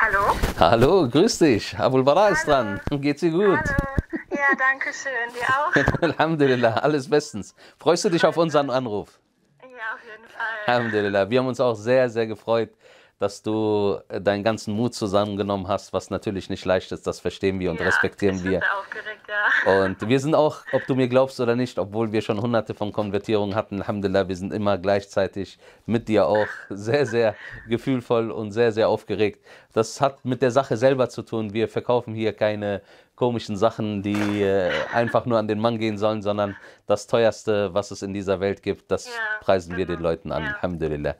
Hallo? Hallo, grüß dich. Abul Bara ist dran. Geht's dir gut? Hallo. Ja, danke schön. Dir auch? Alhamdulillah, alles bestens. Freust du dich auf unseren Anruf? Ja, auf jeden Fall. Alhamdulillah. Wir haben uns auch sehr, sehr gefreut, dass du äh, deinen ganzen Mut zusammengenommen hast, was natürlich nicht leicht ist. Das verstehen wir und ja, respektieren ich wir. bin sehr aufgeregt, ja. Und wir sind auch, ob du mir glaubst oder nicht, obwohl wir schon hunderte von Konvertierungen hatten, Alhamdulillah, wir sind immer gleichzeitig mit dir auch sehr, sehr gefühlvoll und sehr, sehr aufgeregt. Das hat mit der Sache selber zu tun. Wir verkaufen hier keine komischen Sachen, die äh, einfach nur an den Mann gehen sollen, sondern das teuerste, was es in dieser Welt gibt, das Ja, preisen wir den genau. Leuten an. Ja. Alhamdulillah.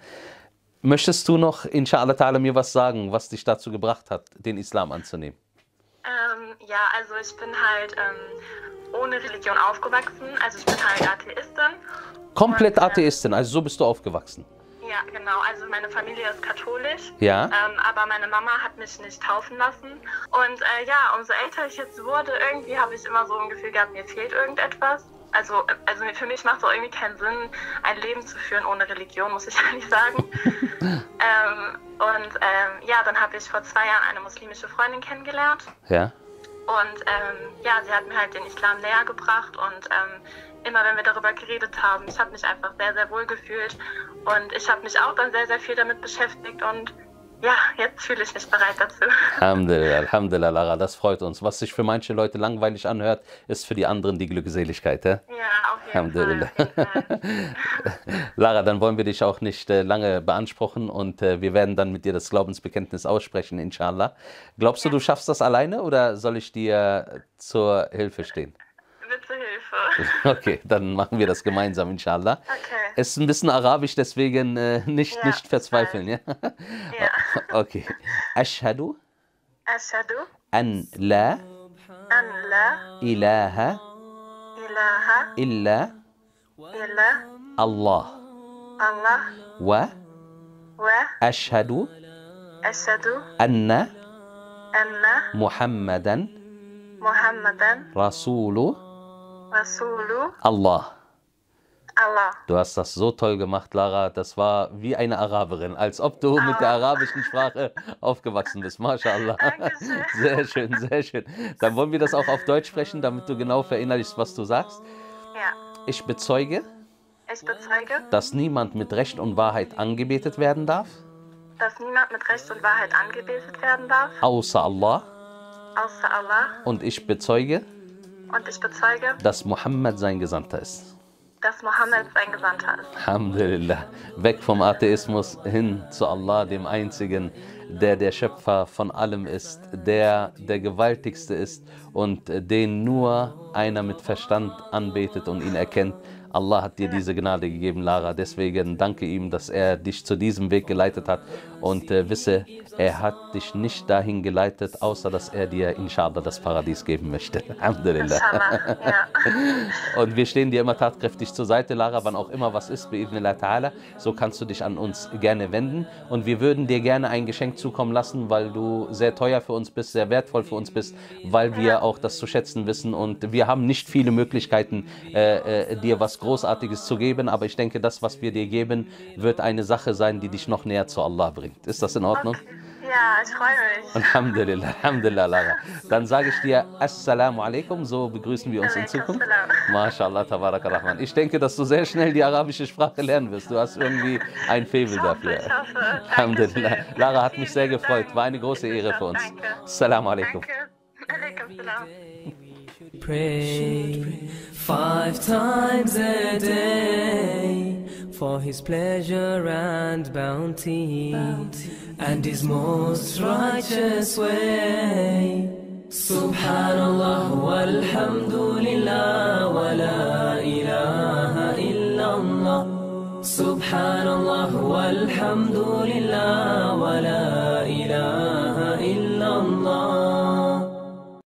Möchtest du noch, inshallah ta'ala, mir was sagen, was dich dazu gebracht hat, den Islam anzunehmen? Ähm, ja, also ich bin halt ähm, ohne Religion aufgewachsen. Also ich bin halt Atheistin. Komplett Und, äh, Atheistin, also so bist du aufgewachsen. Ja, genau. Also meine Familie ist katholisch. Ja. Ähm, aber meine Mama hat mich nicht taufen lassen. Und äh, ja, umso älter ich jetzt wurde, irgendwie habe ich immer so ein Gefühl gehabt, mir fehlt irgendetwas. Also, also für mich macht es auch irgendwie keinen Sinn, ein Leben zu führen ohne Religion, muss ich ehrlich sagen. ähm, und ähm, ja, dann habe ich vor zwei Jahren eine muslimische Freundin kennengelernt. Ja. Und ähm, ja, sie hat mir halt den Islam näher gebracht und ähm, immer wenn wir darüber geredet haben, ich habe mich einfach sehr, sehr wohl gefühlt und ich habe mich auch dann sehr, sehr viel damit beschäftigt und ja, jetzt fühle ich mich bereit dazu. Alhamdulillah, Alhamdulillah, Lara, das freut uns. Was sich für manche Leute langweilig anhört, ist für die anderen die Glückseligkeit. Ja? Ja, auf jeden. Fall. Lara, dann wollen wir dich auch nicht äh, lange beanspruchen und äh, wir werden dann mit dir das Glaubensbekenntnis aussprechen, inshallah. Glaubst du, du schaffst das alleine oder soll ich dir zur Hilfe stehen? Bitte Hilfe. Okay, dann machen wir das gemeinsam, inshallah. Okay. Es ist ein bisschen arabisch, deswegen äh, nicht, Ja, nicht verzweifeln. Ja? Ja. Okay. Ashhadu Ashadu an la an la ilaha ilaha illa illa Allah Allah wa wa ashhadu ashadu anna anna Muhammadan Muhammadan Rasulu Rasulu Allah. Allah. Du hast das so toll gemacht, Lara. Das war wie eine Araberin, als ob du mit der arabischen Sprache aufgewachsen bist. MashaAllah. Dankeschön. Sehr schön, sehr schön. Dann wollen wir das auch auf Deutsch sprechen, damit du genau verinnerlichst, was du sagst. Ja. Ich bezeuge, Ich bezeuge, dass niemand mit Recht und Wahrheit angebetet werden darf, dass niemand mit Recht und Wahrheit angebetet werden darf, außer Allah. außer Allah. Und ich bezeuge, Und ich bezeuge, dass Muhammad sein Gesandter ist. dass Mohammed sein Gesandter ist. Alhamdulillah. Weg vom Atheismus hin zu Allah, dem Einzigen, der der Schöpfer von allem ist, der der Gewaltigste ist und den nur einer mit Verstand anbetet und ihn erkennt. Allah hat dir diese Gnade gegeben, Lara. Deswegen danke ihm, dass er dich zu diesem Weg geleitet hat. Und äh, wisse, er hat dich nicht dahin geleitet, außer dass er dir, inshallah, das Paradies geben möchte. Alhamdulillah. Ja. Und wir stehen dir immer tatkräftig zur Seite, Lara, wann auch immer was ist, ta'ala. So kannst du dich an uns gerne wenden. Und wir würden dir gerne ein Geschenk zukommen lassen, weil du sehr teuer für uns bist, sehr wertvoll für uns bist, weil wir auch das zu schätzen wissen. Und wir haben nicht viele Möglichkeiten, äh, äh, dir was Großartiges zu geben. Aber ich denke, das, was wir dir geben, wird eine Sache sein, die dich noch näher zu Allah bringt. Ist das in Ordnung? ja, ich freue mich. Alhamdulillah, Alhamdulillah, Lara. Dann sage ich dir Assalamu alaikum, so begrüßen wir uns in Zukunft. MashaAllah, Tabaraka Rahman. Ich denke, dass du sehr schnell die arabische Sprache lernen wirst. Du hast irgendwie ein hoffe, dafür. ich hoffe. Alhamdulillah. Lara hat mich sehr gefreut. War eine große Ehre für uns. Assalamu alaikum. Danke. Alaikum salam. Pray five times a day for his pleasure and bounty, and his most righteous way. Subhanallah walhamdulillah wa la ilaha illallah. Subhanallah walhamdulillah wa la ilaha illallah.